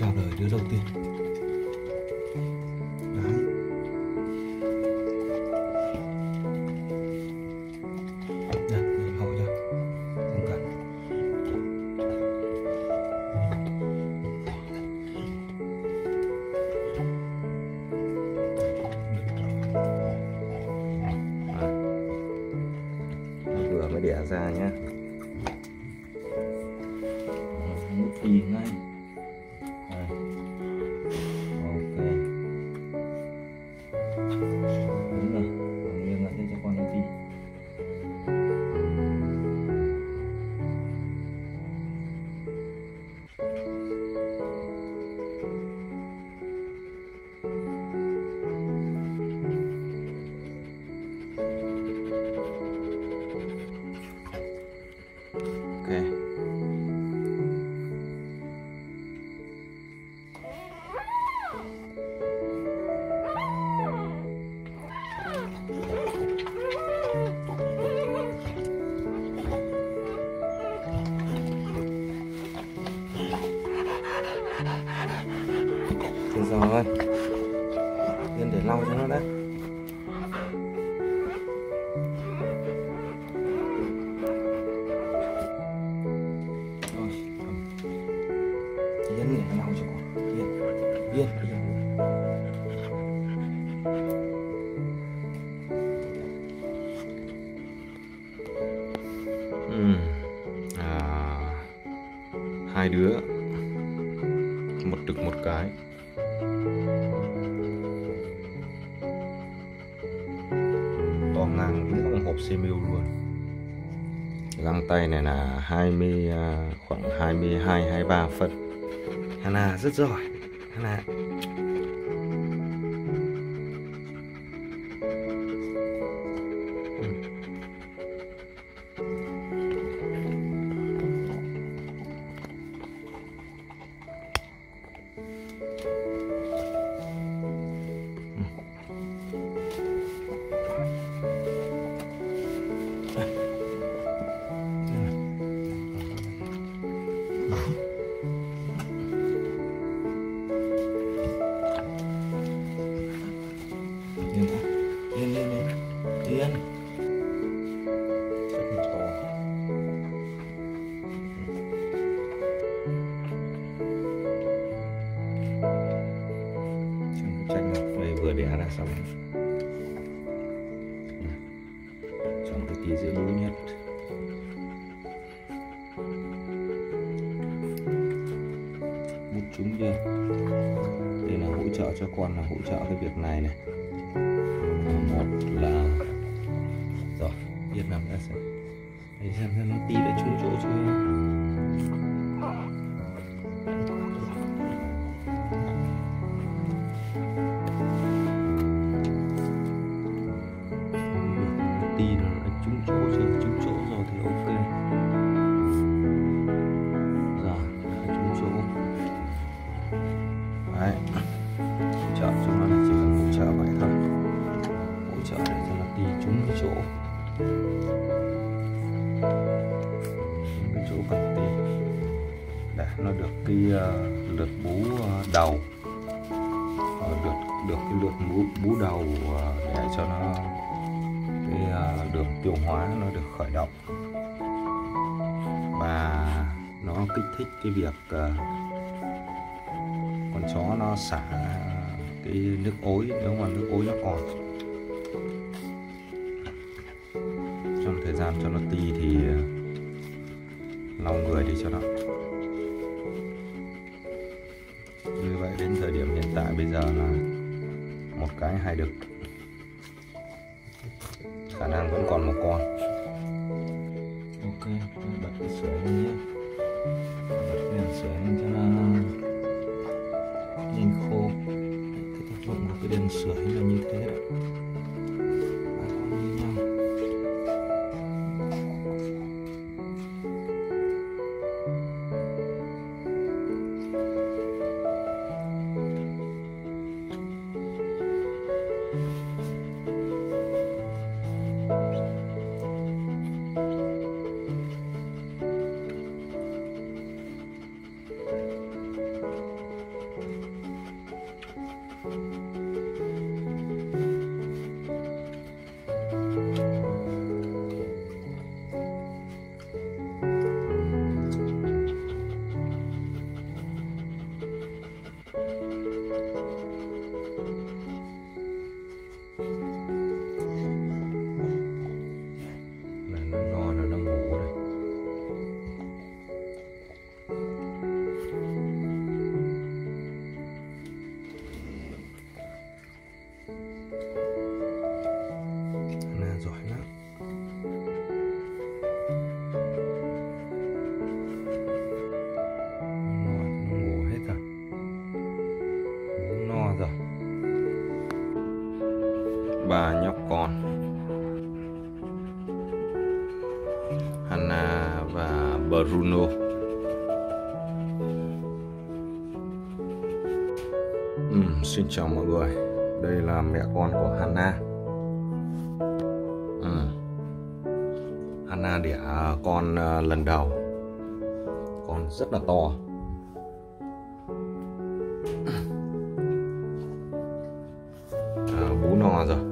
chào đời đứa đầu tiên. Được rồi. Yên để lau cho nó đã. Rồi. Yên để lau cho con to ngang cái ông hộp CMU luôn. Găng tay này là 20 à, khoảng 22 23 phân. Hana rất giỏi. Hana xong. Chọn cái tí giữa lũ nhất. Cho con là hỗ trợ cái việc này này. Một là, rồi yên nằm ra xem. Để xem xem nó ti đã trúng chỗ chưa nó được cái ờ, lượt bú ờ, đầu. Ờ, được được cái lượt bú, bú đầu để cho nó cái đường tiêu hóa nó được khởi động. Và nó kích thích cái việc con chó nó xả cái nước ối nếu mà nước ối nó còn. Trong thời gian cho nó ti thì lau người đi cho nó. Đến thời điểm hiện tại bây giờ là một cái hai đực. Khả năng vẫn còn một con. Ok tôi bật cái sửa lên nhé. Bật cái đèn sửa lên cho nó nhanh khô. Cái tác dụng của cái đèn sửa là như thế đấy nhóc con Hana và Bruno. ừ, xin chào mọi người. Đây là mẹ con của Hana. ừ. Hana đẻ à, con à, lần đầu. Con rất là to. Bú no rồi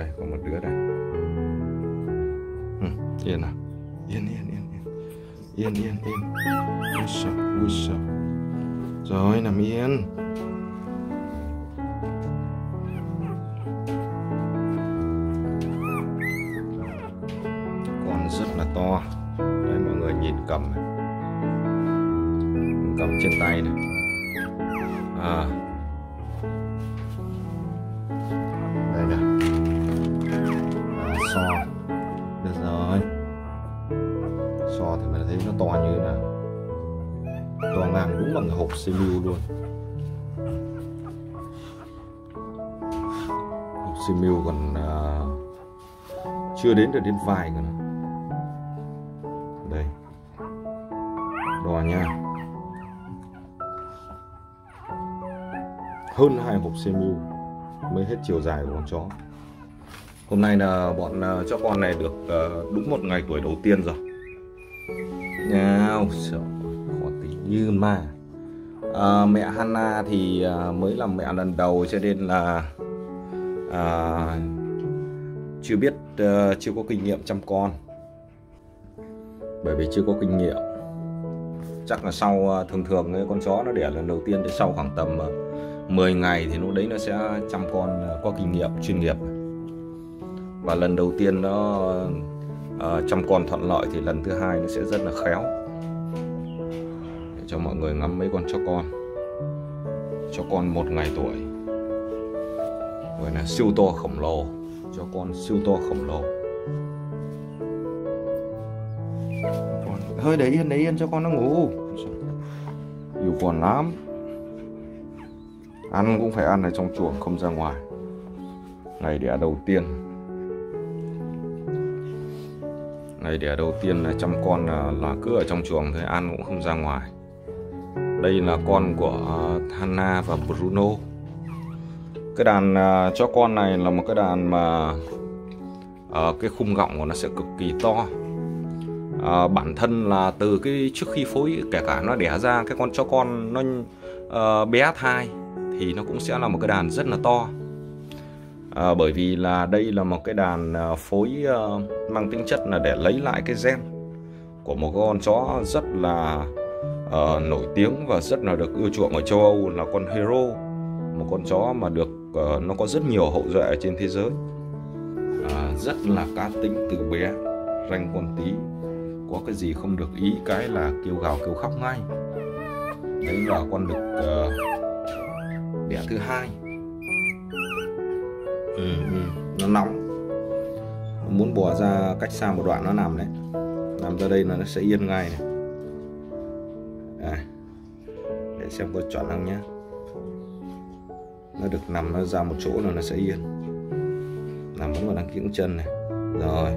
đây còn một đứa đây. Ừ, yên nào yên yên yên yên. Yên yên yên. Ui sợ ui sợ rồi nằm yên. Con rất là to. Đây mọi người nhìn cầm cầm trên tay này. À to đúng bằng hộp simu luôn. Hộp simu còn uh, chưa đến được đến vài cơ đây. Đo nha. Hơn hai hộp simu mới hết chiều dài của con chó. Hôm nay là bọn uh, chó con này được uh, đúng một ngày tuổi đầu tiên rồi. Nào sợ như mà. À, mẹ Hana thì à, mới làm mẹ lần đầu cho nên là à, chưa biết à, chưa có kinh nghiệm chăm con. Bởi vì chưa có kinh nghiệm. Chắc là sau thường thường con chó nó đẻ lần đầu tiên thì sau khoảng tầm 10 ngày thì lúc đấy nó sẽ chăm con có kinh nghiệm chuyên nghiệp. Và lần đầu tiên nó uh, chăm con thuận lợi thì lần thứ hai nó sẽ rất là khéo cho mọi người ngắm mấy con chó con. Cho con một ngày tuổi. Gọi là siêu to khổng lồ. Cho con siêu to khổng lồ. Con hơi để yên để yên cho con nó ngủ. Yêu con lắm. Ăn cũng phải ăn ở trong chuồng không ra ngoài. Ngày đẻ đầu tiên. Ngày đẻ đầu tiên là chăm con là, là cứ ở trong chuồng thôi ăn cũng không ra ngoài đây là con của Hanna Hana và Bruno. Cái đàn à, cho con này là một cái đàn mà à, cái khung gọng của nó sẽ cực kỳ to. Bản thân là từ cái trước khi phối kể cả nó đẻ ra cái con chó con nó ờ, bé thai thì nó cũng sẽ là một cái đàn rất là to. À, bởi vì là đây là một cái đàn phối uh, mang tính chất là để lấy lại cái gen của một con chó rất là uh, nổi tiếng và rất là được ưa chuộng ở châu Âu là con Hero một con chó mà được uh, nó có rất nhiều hậu duệ trên thế giới. Uh, rất là cá tính từ bé ranh con tí có cái gì không được ý cái là kêu gào kêu khóc ngay. Đấy là con được uh, đẻ thứ hai. Ừ, ừ, nó nóng. Muốn bỏ ra cách xa một đoạn nó nằm đấy nằm ra đây là nó sẽ yên ngay này. Để xem có chuẩn không nhé nó được nằm nó ra một chỗ là nó sẽ yên. Nằm vẫn còn đang kiễng chân này. Rồi